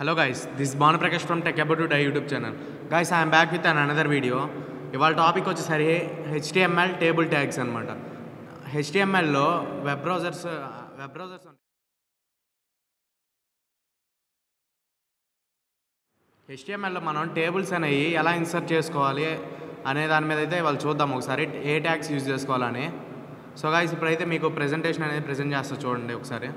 Hello guys this Bhanuprakash from tech about die YouTube channel guys I'm back with an another video ఇవాళ topic వచ్చేసరి HTML table tags అనమాట హెచ్టిఎంఎల్లో web browsers web browsers హెచ్టిఎంఎల్లో మనం tables అనేవి ఎలా insert చేసుకోవాలి అనే దాని మీద అయితే వాళ్ళు చూద్దాం ఒకసారి. ఏ ట్యాగ్స్ యూజ్ చేసుకోవాలని. సో గాయస్ ఇప్పుడైతే మీకు ప్రెజెంటేషన్ అనేది ప్రెజెంట్ చేస్తా చూడండి ఒకసారి.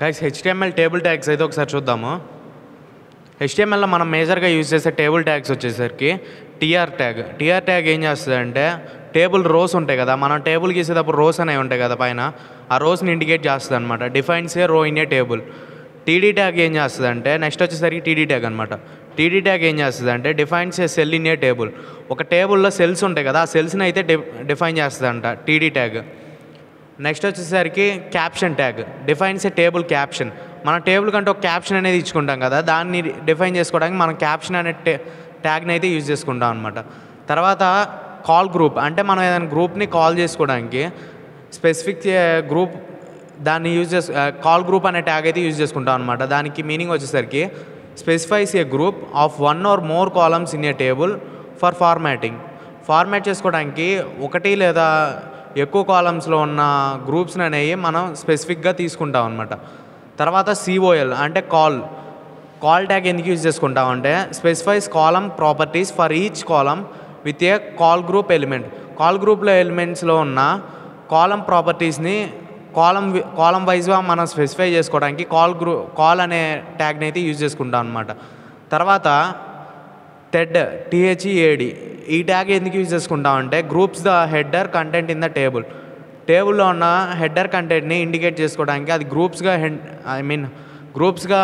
గైస్ హెచ్టిఎంఎల్ టేబుల్ ట్యాగ్స్ అయితే ఒకసారి చూద్దాము. హెచ్టిఎంఎల్లో మనం మేజర్గా యూజ్ చేసే టేబుల్ ట్యాగ్స్ వచ్చేసరికి టీఆర్ ట్యాగ్ టీఆర్ ట్యాగ్ ఏం చేస్తుందంటే టేబుల్ రోస్ ఉంటాయి కదా మనం టేబుల్ గీసేటప్పుడు రోస్ అనేవి ఉంటాయి కదా పైన ఆ రోస్ని ఇండికేట్ చేస్తుంది అనమాట defines a row in a table TD tag ఏం చేస్తుందంటే నెక్స్ట్ వచ్చేసరికి టీడీ ట్యాగ్ అనమాట టీడీ ట్యాగ్ ఏం చేస్తుందంటే defines a cell in a table ఒక టేబుల్లో సెల్స్ ఉంటాయి కదా ఆ సెల్స్ని అయితే డిఫైన్ చేస్తుందంట టీడీ ట్యాగ్ నెక్స్ట్ వచ్చేసరికి caption tag. Defines a table caption మన టేబుల్ కంటే ఒక క్యాప్షన్ అనేది ఇచ్చుకుంటాం కదా దాన్ని డిఫైన్ చేసుకోవడానికి మనం క్యాప్షన్ అనే టే ట్యాగ్ని అయితే యూజ్ చేసుకుంటాం అనమాట తర్వాత కాల్ గ్రూప్ అంటే మనం ఏదైనా గ్రూప్ని కాల్ చేసుకోవడానికి స్పెసిఫిక్ గ్రూప్ దాన్ని యూజ్ చేసు కాల్ గ్రూప్ అనే ట్యాగ్ అయితే యూజ్ చేసుకుంటాం అనమాట దానికి మీనింగ్ వచ్చేసరికి specifies a group of one or more columns in a table for formatting format చేసుకోవడానికి ఒకటి లేదా ఎక్కువ కాలమ్స్లో ఉన్న గ్రూప్స్ని అనేవి మనం స్పెసిఫిక్గా తీసుకుంటాం అనమాట తర్వాత సిఓఎల్ అంటే కాల్ కాల్ ట్యాగ్ ఎందుకు యూజ్ చేసుకుంటాం అంటే specifies column properties for each column with a col group element call గ్రూప్లో ఎలిమెంట్స్లో ఉన్న కాలమ్ ప్రాపర్టీస్ని కాలం కాలం వైజ్గా మనం స్పెసిఫై చేసుకోవడానికి కాల్ గ్రూ కాల్ అనే ట్యాగ్ని అయితే యూజ్ చేసుకుంటాం అనమాట తర్వాత టెడ్ టిహెచ్ఈఏడి ఈ ట్యాగ్ ఎందుకు యూజ్ చేసుకుంటాం అంటే groups the header content in the table టేబుల్లో ఉన్న హెడర్ కంటెంట్ని ఇండికేట్ చేసుకోవడానికి అది గ్రూప్స్గా హెడ్ ఐ మీన్ గ్రూప్స్గా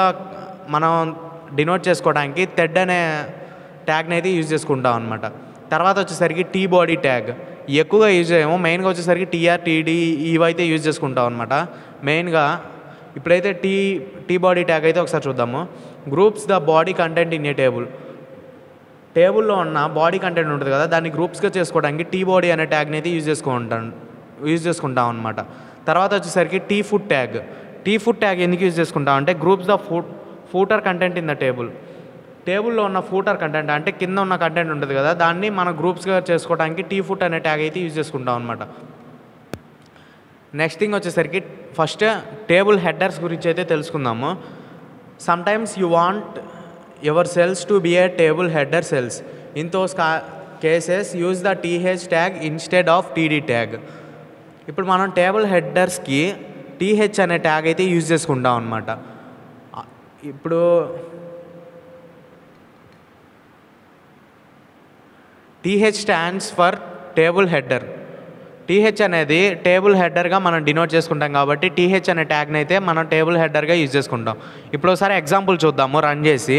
మనం డినోట్ చేసుకోవడానికి థెడ్ అనే ట్యాగ్ని అయితే యూజ్ చేసుకుంటాం అనమాట తర్వాత వచ్చేసరికి టీ బాడీ ట్యాగ్ ఎక్కువగా యూజ్ చేయము మెయిన్గా వచ్చేసరికి టీఆర్ టీడీ ఇవైతే యూజ్ చేసుకుంటాం అనమాట మెయిన్గా ఇప్పుడైతే టీ టీ బాడీ ట్యాగ్ అయితే ఒకసారి చూద్దాము. Groups the body content in a table టేబుల్లో ఉన్న బాడీ కంటెంట్ ఉంటుంది కదా దాన్ని గ్రూప్స్గా చేసుకోవడానికి టీ బాడీ అనే ట్యాగ్ని అయితే యూజ్ చేసుకుంటాం యూజ్ చేసుకుంటాం అనమాట తర్వాత వచ్చేసరికి T foot tag. T foot tag ఎందుకు యూజ్ చేసుకుంటాం అంటే groups the foot footer content in the table. టేబుల్లో ఉన్న ఫూటర్ కంటెంట్ అంటే కింద ఉన్న కంటెంట్ ఉంటుంది కదా దాన్ని మన గ్రూప్స్గా చేసుకోవడానికి టీ ఫుట్ అనే ట్యాగ్ అయితే యూజ్ చేసుకుంటాం అనమాట నెక్స్ట్ థింగ్ వచ్చేసరికి ఫస్ట్ టేబుల్ హెడ్డర్స్ గురించి అయితే తెలుసుకుందాము. Sometimes you want your cells to be a table header cells in those cases use the TH tag instead of TD tag ఇప్పుడు మనం టేబుల్ హెడ్డర్స్కి టీహెచ్ అనే ట్యాగ్ అయితే యూజ్ చేసుకుంటాం అనమాట ఇప్పుడు TH stands for table header TH అనేది table హెడర్గా మనం డినోట్ చేసుకుంటాం కాబట్టి టీహెచ్ అనే ట్యాగ్ని అయితే మనం టేబుల్ హెడ్డర్గా యూజ్ చేసుకుంటాం. ఇప్పుడు ఒకసారి ఎగ్జాంపుల్ చూద్దాము రన్ చేసి.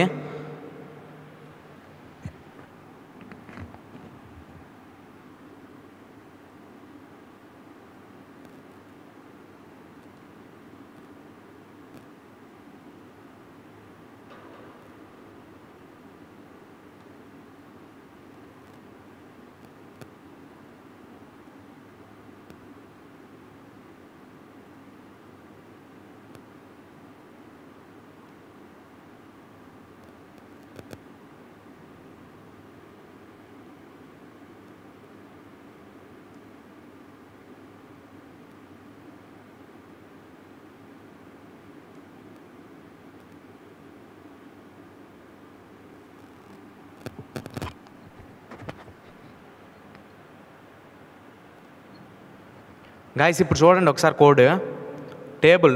గాయస్ ఇప్పుడు చూడండి ఒకసారి కోడ్ టేబుల్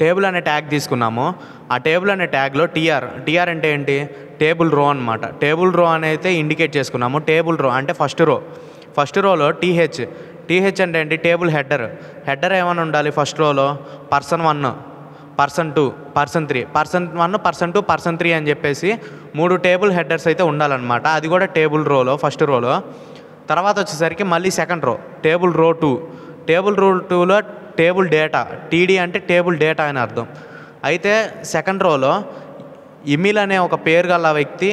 టేబుల్ అనే ట్యాగ్ తీసుకున్నాము. ఆ టేబుల్ అనే ట్యాగ్లో టీఆర్ టీఆర్ అంటే ఏంటి? టేబుల్ రో అనమాట టేబుల్ రో అని అయితే ఇండికేట్ చేసుకున్నాము. టేబుల్ రో అంటే ఫస్ట్ రో ఫస్ట్ రోలో టీహెచ్ టీహెచ్ అంటే ఏంటి? టేబుల్ హెడర్ హెడర్ ఏమైనా ఉండాలి ఫస్ట్ రోలో person one person two person three person one person two person three అని చెప్పేసి మూడు టేబుల్ హెడర్స్ అయితే ఉండాలన్నమాట. అది కూడా టేబుల్ రోలో ఫస్ట్ రోలో తర్వాత వచ్చేసరికి మళ్ళీ second row table row two table rule టూలో టేబుల్ డేటా టీడీ అంటే టేబుల్ డేటా అని అర్థం. అయితే సెకండ్ రోలో ఇమిల్ అనే ఒక పేరు గల వ్యక్తి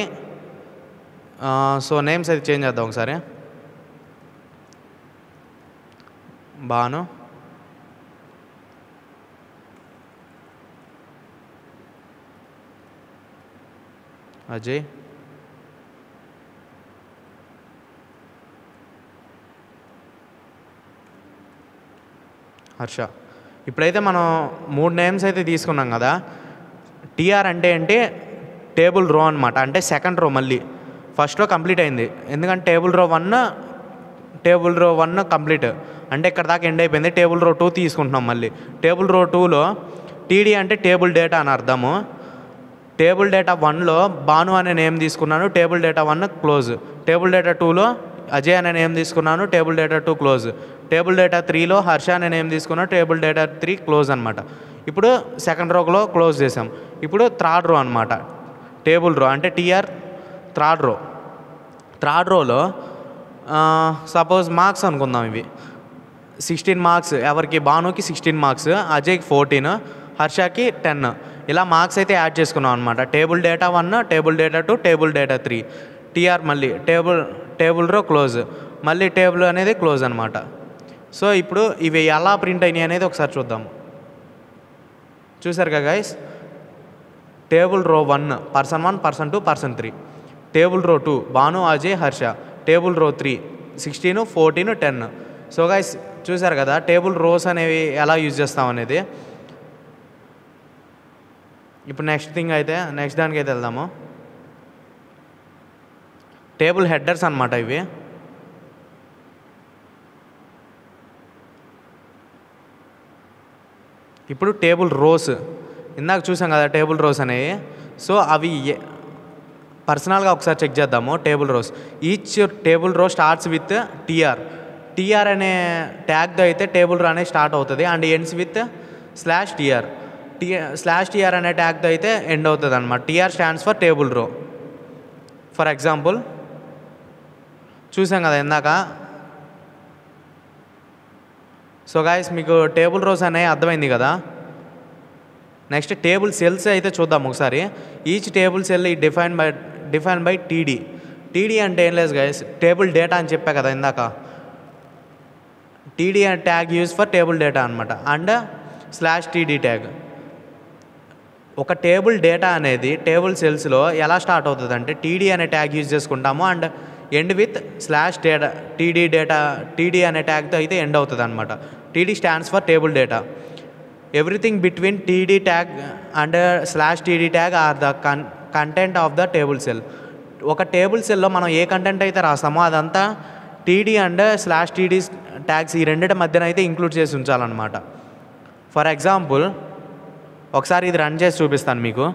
సో నేమ్స్ అది చేంజ్ చేద్దాం ఒకసారి. బాను. అజయ్. హర్ష. ఇప్పుడైతే మనం మూడు నేమ్స్ అయితే తీసుకున్నాం కదా. టీఆర్ అంటే ఏంటి? టేబుల్ రో అనమాట అంటే సెకండ్ రో మళ్ళీ. ఫస్ట్ రో కంప్లీట్ అయింది. ఎందుకంటే table row one table row one complete. అంటే ఇక్కడ దాకా ఎండ్ అయిపోయింది. టేబుల్ రో టూ తీసుకుంటున్నాం మళ్ళీ. టేబుల్ రో టూలో టీడీ అంటే టేబుల్ డేటా అని అర్థము. టేబుల్ డేటా వన్లో భాను అనే నేమ్ తీసుకున్నాను. Table data one close. Table data టూలో అజయ్ అనే నేమ్ తీసుకున్నాను table data two close. Table data త్రీలో హర్ష అనే నేమ్ తీసుకున్నాను టేబుల్ డేటా త్రీ క్లోజ్ అనమాట ఇప్పుడు సెకండ్ రోలో క్లోజ్ చేసాం ఇప్పుడు థర్డ్ రో అనమాట టేబుల్ రో అంటే టీఆర్ థర్డ్ రో. థర్డ్ రోలో సపోజ్ మార్క్స్ అనుకుందాం ఇవి. సిక్స్టీన్ మార్క్స్ ఎవరికి? భానుకి సిక్స్టీన్ మార్క్స్ అజయ్కి ఫోర్టీన్ హర్షకి టెన్. ఇలా మార్క్స్ అయితే యాడ్ చేసుకున్నాం అనమాట table data one table data two table data three. TR మళ్ళీ టేబుల్ టేబుల్ రో క్లోజ్. మళ్ళీ టేబుల్ అనేది క్లోజ్ అనమాట సో ఇప్పుడు ఇవి ఎలా ప్రింట్ అయినాయి అనేది ఒకసారి చూద్దాం. చూసారు కదా guys table row one person one person two person three. Table row two Bhanu Ajay Harsha. Table row three sixteen fourteen ten. So guys చూసారు కదా టేబుల్ రోస్ అనేవి ఎలా యూజ్ చేస్తాం అనేది? ఇప్పుడు నెక్స్ట్ థింగ్ అయితే నెక్స్ట్ దానికి అయితే వెళ్దాము. టేబుల్ హెడ్డర్స్ అనమాట ఇవి. ఇప్పుడు టేబుల్ రోస్. ఇందాక చూసాం కదా టేబుల్ రోస్ అనేవి. సో అవి ఏ- పర్సనల్గా ఒకసారి చెక్ చేద్దాము table rows. Each table row starts with TR. TR అనే ట్యాగ్తో అయితే టేబుల్ రో అనేది స్టార్ట్ అవుతుంది and ends with slash TR. T slash TR అనే ట్యాగ్తో అయితే ఎండ్ అవుతుంది అనమాట TR stands for table row. For example చూసాం కదా ఇందాక. సో గాయస్ మీకు టేబుల్ రోస్ అనే అర్థమైంది కదా? నెక్స్ట్ టేబుల్ సెల్స్ అయితే చూద్దాం ఒకసారి. ఈచ్ టేబుల్ సెల్ ఈ define by define by TD TD అంటే ఏం లేదు గైస్ టేబుల్ డేటా అని చెప్పా కదా ఇందాక. TD tag use for table data అనమాట అండ్ స్లాష్ టీడీ ట్యాగ్ ఒక టేబుల్ డేటా అనేది టేబుల్ సెల్స్లో ఎలా స్టార్ట్ అవుతుంది అంటే టీడీ అనే ట్యాగ్ యూజ్ చేసుకుంటాము. And end with slash data TD data TD అనే ట్యాగ్తో అయితే ఎండ్ అవుతుంది అనమాట TD stands for table data everything between TD tag and slash TD tag are the con content of the table cell ఒక table సెల్లో మనం ఏ content అయితే రాస్తామో అదంతా TD and slash TD tags ఈ రెండింటి మధ్యన అయితే ఇంక్లూడ్ చేసి ఉంచాలన్నమాట. ఫర్ ఎగ్జాంపుల్ ఒకసారి ఇది రన్ చేసి చూపిస్తాను మీకు.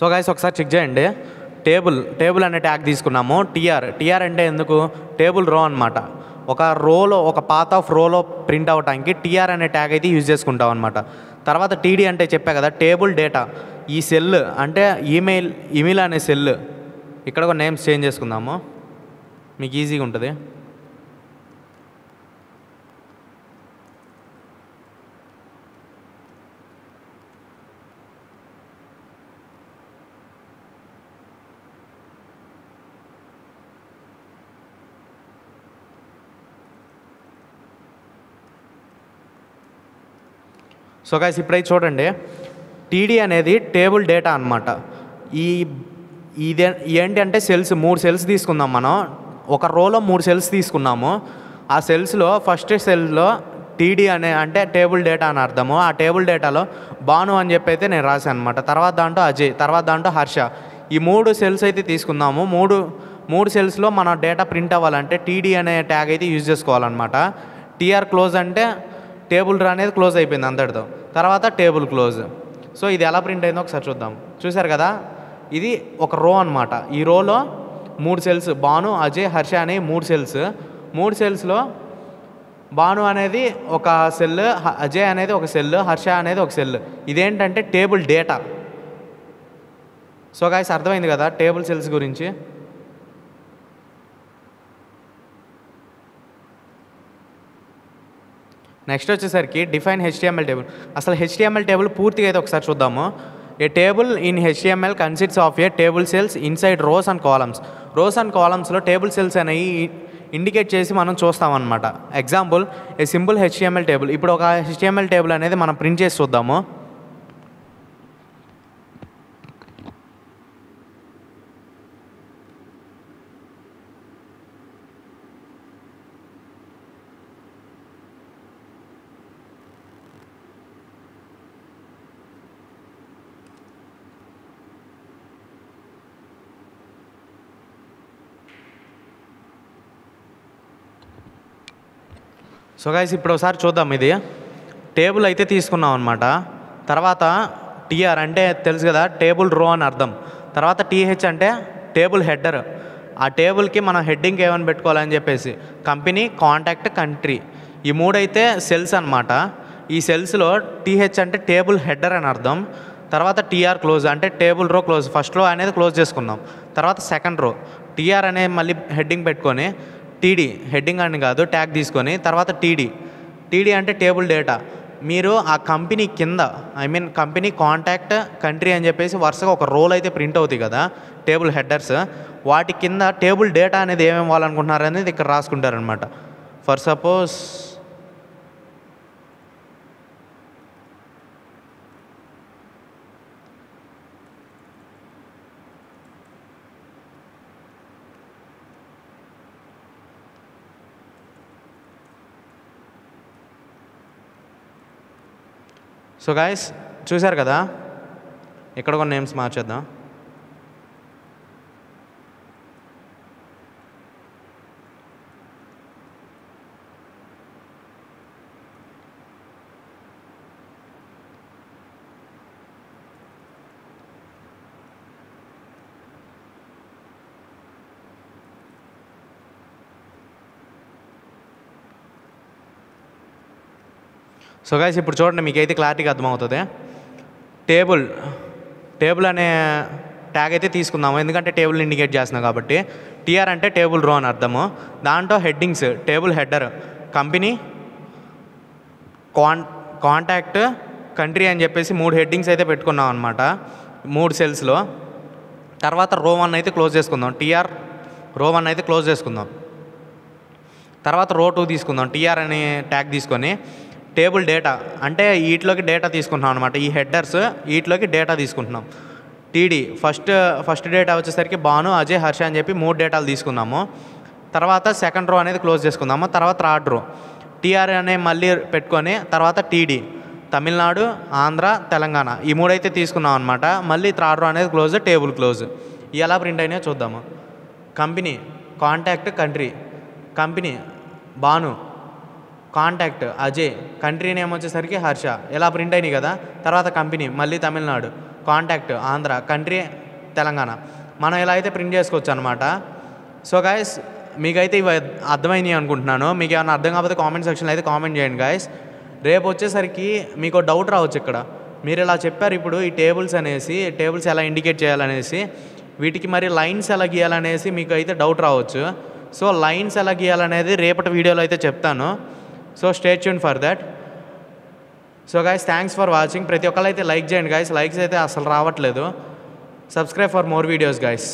సో గైస్ ఒకసారి చెక్ చేయండి. టేబుల్ టేబుల్ అనే ట్యాగ్ తీసుకున్నాము. టీఆర్ టీఆర్ అంటే ఎందుకు? టేబుల్ రో అనమాట ఒక రోలో ఒక పాత్ ఆఫ్ రోలో ప్రింట్ అవడానికి టీఆర్ అనే ట్యాగ్ అయితే యూజ్ చేసుకుంటాం అనమాట తర్వాత టీడీ అంటే చెప్పా కదా టేబుల్ డేటా ఈ సెల్ అంటే ఈమెయిల్ ఈమెయిల్ అనే సెల్ ఇక్కడ ఒక నేమ్స్ చేంజ్ చేసుకుందాము. మీకు ఈజీగా ఉంటుంది. సో గాయస్ ఇప్పుడైతే చూడండి టీడీ అనేది టేబుల్ డేటా అనమాట ఈ ఇదే ఏంటి అంటే సెల్స్ మూడు సెల్స్ తీసుకుందాం మనం. ఒక రోలో మూడు సెల్స్ తీసుకున్నాము. ఆ సెల్స్లో ఫస్ట్ సెల్లో టీడీ అనే అంటే టేబుల్ డేటా అని అర్థము. ఆ టేబుల్ డేటాలో బాను అని చెప్పి అయితే నేను రాశాను అనమాట తర్వాత దాంట్లో అజయ్ తర్వాత దాంట్లో హర్ష. ఈ మూడు సెల్స్ అయితే తీసుకుందాము. మూడు మూడు సెల్స్లో మన డేటా ప్రింట్ అవ్వాలంటే టీడీ అనే ట్యాగ్ అయితే యూజ్ చేసుకోవాలన్నమాట. టీఆర్ క్లోజ్ అంటే టేబుల్ రా అనేది క్లోజ్ అయిపోయింది అందరితో తర్వాత టేబుల్ క్లోజ్. సో ఇది ఎలా ప్రింట్ అయిందో ఒకసారి చూద్దాం. చూసారు కదా? ఇది ఒక రో అనమాట ఈ రోలో మూడు సెల్స్ బాను అజయ్ హర్ష అనే మూడు సెల్స్. మూడు సెల్స్లో బాను అనేది ఒక సెల్ అజయ్ అనేది ఒక సెల్ హర్ష అనేది ఒక సెల్. ఇదేంటంటే టేబుల్ డేటా. సో గాయస్ అర్థమైంది కదా టేబుల్ సెల్స్ గురించి? నెక్స్ట్ వచ్చేసరికి డిఫైన్ హెచ్డిఎంఎల్ టేబుల్ అసలు హెచ్డిఎంఎల్ టేబుల్ పూర్తిగా అయితే ఒకసారి చూద్దాము. A table in HTML consists of a table cells inside rows and columns rows and కాలమ్స్లో table cells అనేవి ఇండికేట్ చేసి మనం చూస్తామన్నమాట. Example a simple HTML table ఇప్పుడు ఒక హెచ్డిఎంఎల్ టేబుల్ అనేది మనం ప్రింట్ చేసి చూద్దాము. సో గైస్ ఇప్పుడు ఒకసారి చూద్దాం ఇది. టేబుల్ అయితే తీసుకున్నాం అనమాట తర్వాత టీఆర్ అంటే తెలుసు కదా టేబుల్ రో అని అర్థం. తర్వాత టీహెచ్ అంటే టేబుల్ హెడ్డర్. ఆ టేబుల్కి మనం హెడ్డింగ్ ఏమని పెట్టుకోవాలని చెప్పేసి కంపెనీ కాంటాక్ట్ కంట్రీ. ఈ మూడైతే సెల్స్ అనమాట ఈ సెల్స్లో టీహెచ్ అంటే టేబుల్ హెడ్డర్ అని అర్థం. తర్వాత టీఆర్ క్లోజ్ అంటే table row close. First row అనేది క్లోజ్ చేసుకుందాం తర్వాత సెకండ్ రో. టీఆర్ అనే మళ్ళీ హెడ్డింగ్ పెట్టుకొని టీడీ హెడ్డింగ్ అని కాదు ట్యాగ్ తీసుకొని తర్వాత టీడీ. టీడీ అంటే టేబుల్ డేటా. మీరు ఆ కంపెనీ కింద I mean company contact country అని చెప్పేసి వరుసగా ఒక రోల్ అయితే ప్రింట్ అవుతాయి కదా టేబుల్ హెడర్స్ వాటి కింద టేబుల్ డేటా అనేది ఏమేమి ఇవ్వాలనుకుంటున్నారు అనేది ఇక్కడ రాసుకుంటారనమాట ఫర్ సపోజ్ సో గాయస్ చూశారు కదా? ఇక్కడ కొన్ని నేమ్స్ మార్చేద్దాం. సో గైస్ ఇప్పుడు చూడండి మీకైతే క్లారిటీగా అర్థమవుతుంది. టేబుల్ టేబుల్ అనే ట్యాగ్ అయితే తీసుకుందాము. ఎందుకంటే టేబుల్ ఇండికేట్ చేస్తున్నాం కాబట్టి. టీఆర్ అంటే టేబుల్ రో అని అర్థము. దాంట్లో headings table header company con contact country అని చెప్పేసి మూడు హెడ్డింగ్స్ అయితే పెట్టుకున్నాం అనమాట మూడు సెల్స్లో తర్వాత రో వన్ అయితే క్లోజ్ చేసుకుందాం. టీఆర్ రో వన్ అయితే క్లోజ్ చేసుకుందాం. తర్వాత రో టూ తీసుకుందాం. టీఆర్ అనే ట్యాగ్ తీసుకొని టేబుల్ డేటా అంటే వీటిలోకి డేటా తీసుకుంటున్నాం అనమాట ఈ హెడ్డర్స్ వీటిలోకి డేటా తీసుకుంటున్నాం. టీడీ ఫస్ట్ ఫస్ట్ డేటా వచ్చేసరికి భాను అజయ్ హర్ష అని చెప్పి మూడు డేటాలు తీసుకుందాము తర్వాత సెకండ్ రో అనేది క్లోజ్ చేసుకుందాము. తర్వాత థర్డ్ రో. టీఆర్ అనే మళ్ళీ పెట్టుకొని తర్వాత టీడీ తమిళనాడు ఆంధ్ర తెలంగాణ. ఈ మూడైతే తీసుకున్నాం అనమాట మళ్ళీ థర్డ్ రో అనేది క్లోజ్ టేబుల్ క్లోజ్. ఎలా ప్రింట్ అయినాయో చూద్దాము. Company contact country. Company Bhanu. Contact Ajay country name వచ్చేసరికి హర్ష. ఇలా ప్రింట్ అయినాయి కదా? తర్వాత కంపెనీ మళ్ళీ Tamil Nadu. Contact Andhra country Telangana. మనం ఇలా అయితే ప్రింట్ చేసుకోవచ్చు అనమాట సో గాయస్ మీకైతే ఇవి అర్థమైనాయి అనుకుంటున్నాను. మీకు ఏమైనా అర్థం కాకపోతే కామెంట్ సెక్షన్లో అయితే కామెంట్ చేయండి గాయస్ రేపు వచ్చేసరికి మీకు డౌట్ రావచ్చు ఇక్కడ. మీరు ఇలా చెప్పారు ఇప్పుడు ఈ టేబుల్స్ అనేసి టేబుల్స్ ఎలా ఇండికేట్ చేయాలనేసి వీటికి మరి లైన్స్ ఎలా గీయాలనేసి మీకు అయితే డౌట్ రావచ్చు. సో లైన్స్ ఎలా గీయాలనేది రేపటి వీడియోలో అయితే చెప్తాను. So stay tune for that so guys thanks for watching ప్రతి ఒక్కరు అయితే లైక్ చేయండి గైస్ లైక్స్ అయితే అసలు రావట్లేదు. Subscribe for more videos guys